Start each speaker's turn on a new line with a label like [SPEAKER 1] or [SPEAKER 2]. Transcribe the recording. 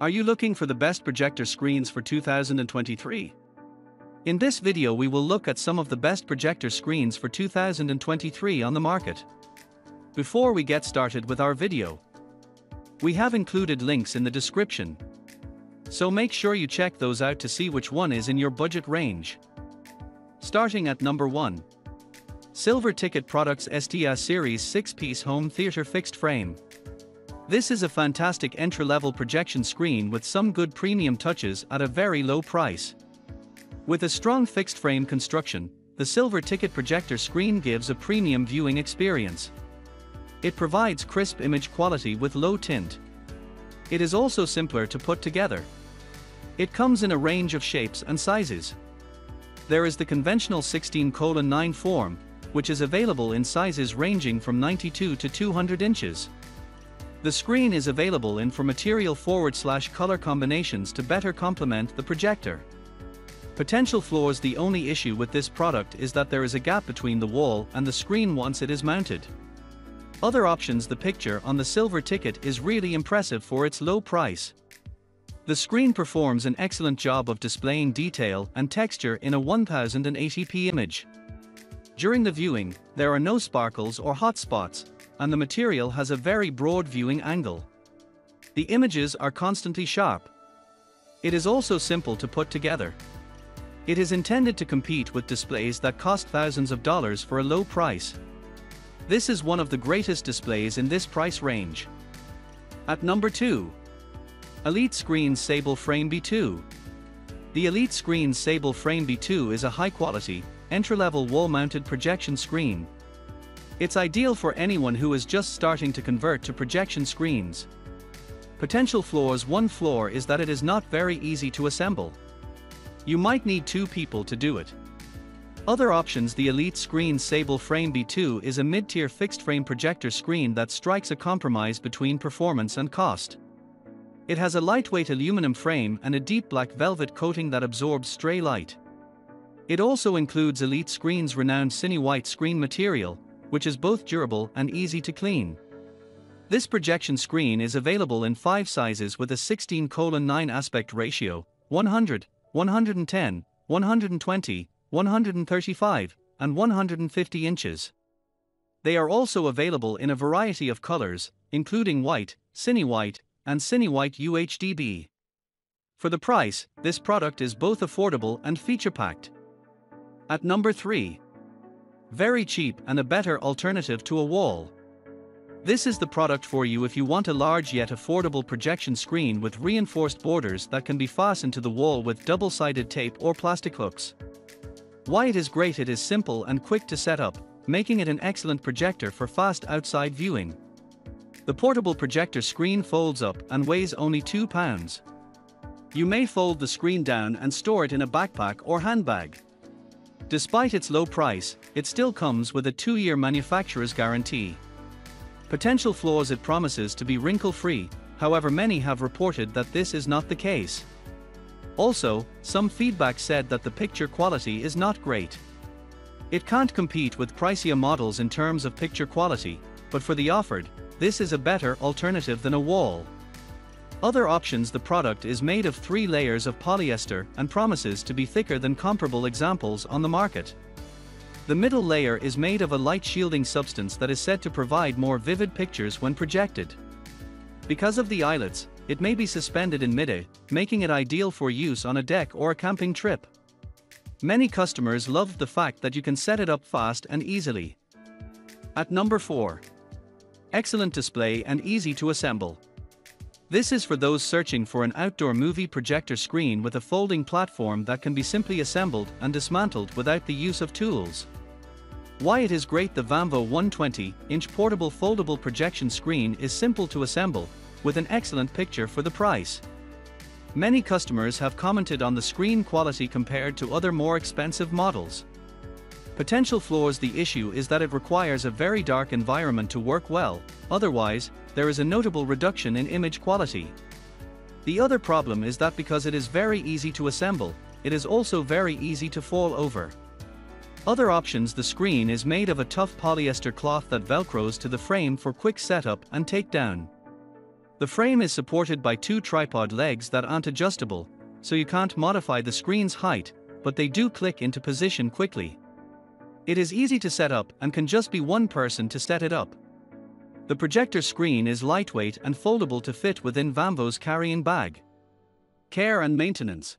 [SPEAKER 1] Are you looking for the best projector screens for 2023? In this video we will look at some of the best projector screens for 2023 on the market. Before we get started with our video, we have included links in the description. So make sure you check those out to see which one is in your budget range. Starting at number 1. Silver Ticket Products STR Series 6-piece home theater fixed frame. This is a fantastic entry-level projection screen with some good premium touches at a very low price. With a strong fixed frame construction, the Silver Ticket projector screen gives a premium viewing experience. It provides crisp image quality with low tint. It is also simpler to put together. It comes in a range of shapes and sizes. There is the conventional 16:9 form, which is available in sizes ranging from 92 to 200 inches. The screen is available in for material forward slash color combinations to better complement the projector. Potential flaws The only issue with this product is that there is a gap between the wall and the screen once it is mounted. Other options The picture on the silver ticket is really impressive for its low price. The screen performs an excellent job of displaying detail and texture in a 1080p image. During the viewing, there are no sparkles or hot spots, and the material has a very broad viewing angle. The images are constantly sharp. It is also simple to put together. It is intended to compete with displays that cost thousands of dollars for a low price. This is one of the greatest displays in this price range. At number 2. Elite Screens Sable Frame B2. The Elite Screens Sable Frame B2 is a high-quality, entry-level wall-mounted projection screen it's ideal for anyone who is just starting to convert to projection screens. Potential flaws One flaw is that it is not very easy to assemble. You might need two people to do it. Other options The Elite Screen Sable Frame B2 is a mid-tier fixed-frame projector screen that strikes a compromise between performance and cost. It has a lightweight aluminum frame and a deep black velvet coating that absorbs stray light. It also includes Elite Screen's renowned Cine White screen material, which is both durable and easy to clean. This projection screen is available in five sizes with a 16:9 aspect ratio 100, 110, 120, 135, and 150 inches. They are also available in a variety of colors, including white, cine white, and cine white UHDB. For the price, this product is both affordable and feature packed. At number 3. Very cheap and a better alternative to a wall. This is the product for you if you want a large yet affordable projection screen with reinforced borders that can be fastened to the wall with double-sided tape or plastic hooks. Why it is great it is simple and quick to set up, making it an excellent projector for fast outside viewing. The portable projector screen folds up and weighs only 2 pounds. You may fold the screen down and store it in a backpack or handbag. Despite its low price, it still comes with a 2-year manufacturer's guarantee. Potential flaws it promises to be wrinkle-free, however many have reported that this is not the case. Also, some feedback said that the picture quality is not great. It can't compete with pricier models in terms of picture quality, but for the offered, this is a better alternative than a wall. Other options The product is made of three layers of polyester and promises to be thicker than comparable examples on the market. The middle layer is made of a light shielding substance that is said to provide more vivid pictures when projected. Because of the eyelets, it may be suspended in midair, making it ideal for use on a deck or a camping trip. Many customers loved the fact that you can set it up fast and easily. At number 4. Excellent display and easy to assemble. This is for those searching for an outdoor movie projector screen with a folding platform that can be simply assembled and dismantled without the use of tools. Why it is great The Vamvo 120-inch portable foldable projection screen is simple to assemble, with an excellent picture for the price. Many customers have commented on the screen quality compared to other more expensive models. Potential flaws The issue is that it requires a very dark environment to work well, otherwise, there is a notable reduction in image quality. The other problem is that because it is very easy to assemble, it is also very easy to fall over. Other options The screen is made of a tough polyester cloth that velcros to the frame for quick setup and takedown. The frame is supported by two tripod legs that aren't adjustable, so you can't modify the screen's height, but they do click into position quickly. It is easy to set up and can just be one person to set it up. The projector screen is lightweight and foldable to fit within Vamvo's carrying bag. Care and maintenance.